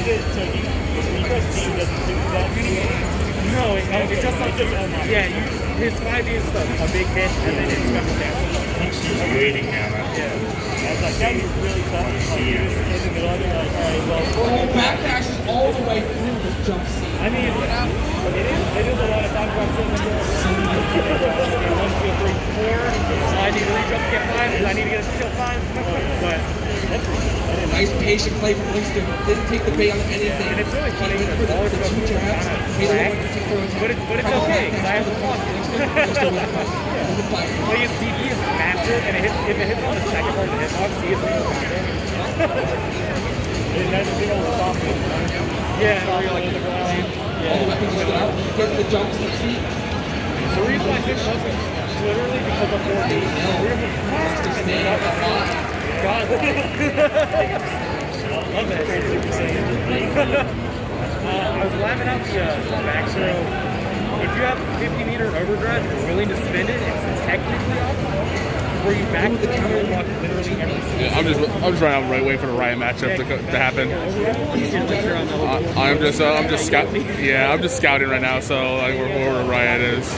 that? No, it, it just It just yeah. You, his five is a, a big hit, and then it's special damage. She's waiting now. Was like, that'd be really tough. Like, the middle of it, like, all right, well, Oh, back dashes all the way through the jump seat. I mean, it is, it is a lot of time for One, two, three, four. I need to reach up to get five, I need to get a skill five. But Nice patient play from Winston. Didn't take the bait on anything. and it's really funny because for the, all the this two stuff traps. is Made a kind one of particular but it's but it's okay because I have the clock. Like his DP is massive, and it hits, if it hits on the second part of the hitbox, he gets a little combo. And that's a big old stop. Yeah, where you're like in the ground. All the weapons are out. Get the jump seat. The reason I think most is literally because of 4D. God. Love that shit. uh, I was laughing out the uh, back throw. If you have 50 meter overdrive, you're willing to spend it, it's technically optimal. Where you back the counter block literally every single Yeah, I'm just I'm just running out the right way for the Ryan matchup to, to happen. Uh, I'm just uh, I'm just scout. Yeah, I'm just scouting right now. So like where, where Ryan is.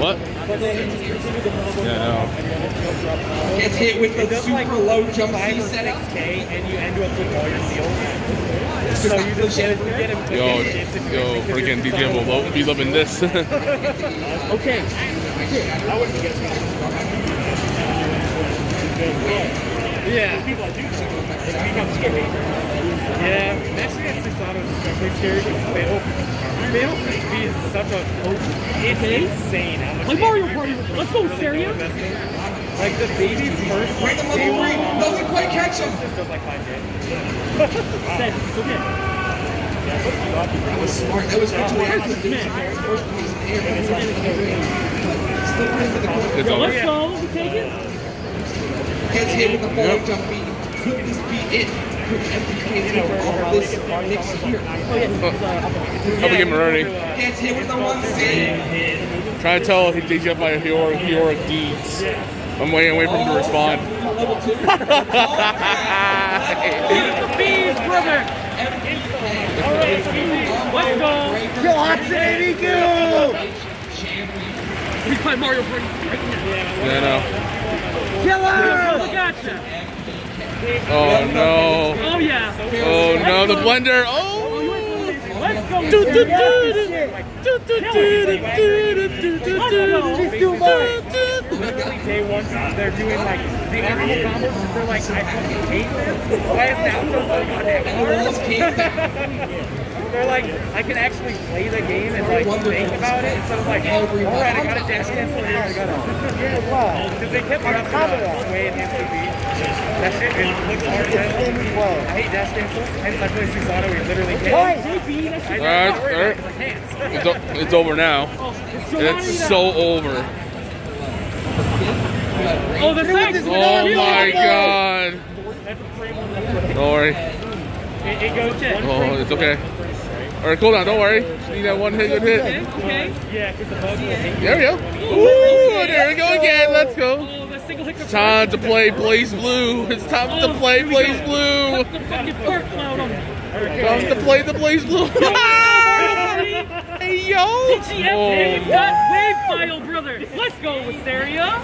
What? Yeah, no. Gets hit with the super like low jump five seat or setting. K, and you end up with all your seals. So you just get, you get him. Yo, yo, freaking DJ will lo- be loving this. Okay. Yeah. People that do so, it becomes scary. Yeah, next against six autos is especially scary because fatal, fatal six speed is such a, it's insane how much. Like Mario Party. Let's go, Stereo. Like the baby's first Right like the level three. Doesn't quite catch him. just does like five K. Dead. It's okay. That was smart. That was good to react to the first piece of air. Still into the corner. it's let's go. We take it. Gets hit with the forward jump beat. Could this be it? Could MPK take off of this mix here? Help me get Maroney. Gets hit with the one C. Trying to tell if he digs up my heroic, heroic deeds. I'm waiting, waiting for him to respond. Bees, brother. Let's go. Kill hot baby, go. He's playing Mario Party right now. Yeah, no. Killer. Oh, Look at you. Oh no. Oh yeah. Oh no, the blender. Oh. Let's go. Do, do, do, Yeah. do, do, do, do, do, do, do, do, She's too much. Literally day one, they're doing like the actual combos. They're like, I fucking hate this. Why is now so goddamn hard? Walls came back. They're like, I can actually play the game and like think about it instead of like, all right, I got a dash cancel here, I got a. Yeah, wow. Because they kept dropping uh, sway and instant beat. That shit is looks hard as hell. well. I hate dash cancels. Hence I play Susano, we literally can't. Why? JB, that I shit. know, Alright, I'm not worried alright. can't. It's, o- it's over now. It's so over. Oh, the sex. Oh my god. Don't worry. It, it goes one Oh, frame it's okay. All right, cool down. Don't worry. Just need that one hit, good hit. Okay. Yeah, because the bug will hit you. There we go. Ooh, there we go again. Let's go. Oh, hit. Time to play BlazBlue. It's time to oh, play BlazBlue. Put the fucking fart cloud on. Time to play the BlazBlue. hey yo. TGF, Oh, got wave file, brother. Let's go, Wisteria.